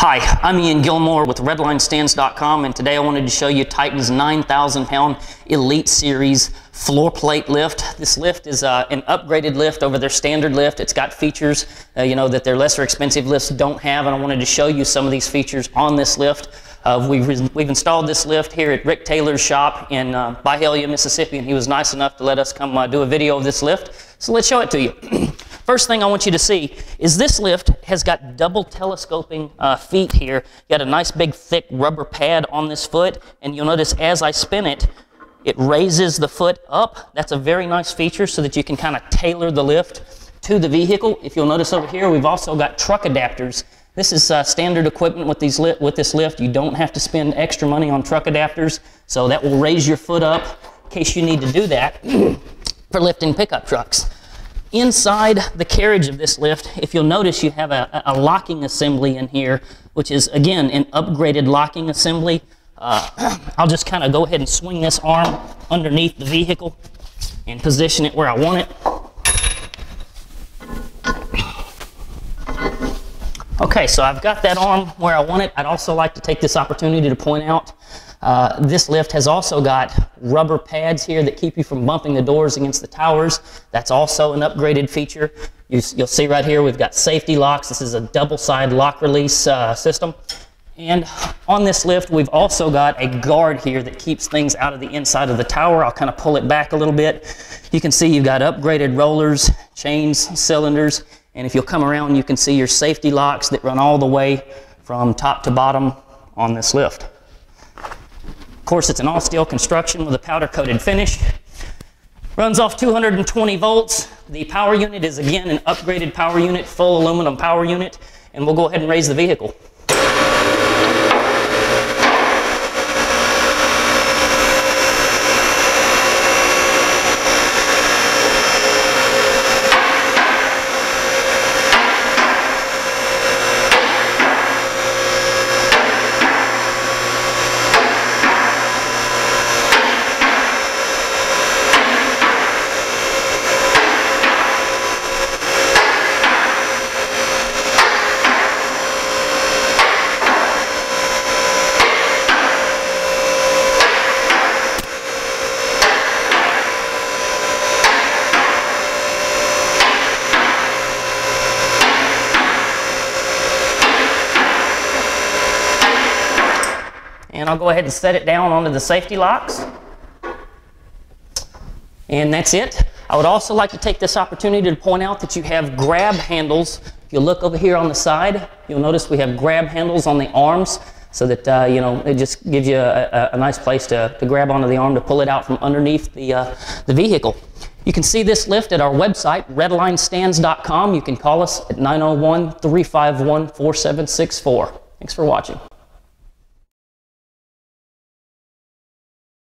Hi, I'm Ian Gilmore with RedlineStands.com and today I wanted to show you Titan's 9,000 pound Elite Series floor plate lift. This lift is uh, an upgraded lift over their standard lift. It's got features uh, you know that their lesser expensive lifts don't have and I wanted to show you some of these features on this lift. Uh, we've, we've installed this lift here at Rick Taylor's shop in uh, Byhalia, Mississippi and he was nice enough to let us come uh, do a video of this lift. So let's show it to you. First thing I want you to see is this lift has got double telescoping uh, feet here. You got a nice big thick rubber pad on this foot, and you'll notice as I spin it, it raises the foot up. That's a very nice feature so that you can kind of tailor the lift to the vehicle. If you'll notice over here, we've also got truck adapters. This is uh, standard equipment with, these with this lift. You don't have to spend extra money on truck adapters, so that will raise your foot up in case you need to do that for lifting pickup trucks. Inside the carriage of this lift, if you'll notice, you have a, a locking assembly in here, which is, again, an upgraded locking assembly. Uh, I'll just kind of go ahead and swing this arm underneath the vehicle and position it where I want it. Okay, so I've got that arm where I want it. I'd also like to take this opportunity to point out uh, this lift has also got rubber pads here that keep you from bumping the doors against the towers. That's also an upgraded feature. You, will see right here we've got safety locks. This is a double side lock release uh, system. And on this lift, we've also got a guard here that keeps things out of the inside of the tower. I'll kind of pull it back a little bit. You can see you've got upgraded rollers, chains, cylinders, and if you'll come around, you can see your safety locks that run all the way from top to bottom on this lift course, it's an all steel construction with a powder coated finish. Runs off 220 volts. The power unit is again an upgraded power unit, full aluminum power unit, and we'll go ahead and raise the vehicle. And I'll go ahead and set it down onto the safety locks. And that's it. I would also like to take this opportunity to point out that you have grab handles. If you look over here on the side, you'll notice we have grab handles on the arms so that, uh, you know, it just gives you a, a, a, nice place to, to grab onto the arm to pull it out from underneath the, uh, the vehicle. You can see this lift at our website, redlinestands.com. You can call us at 901 351 4764. Thanks for watching.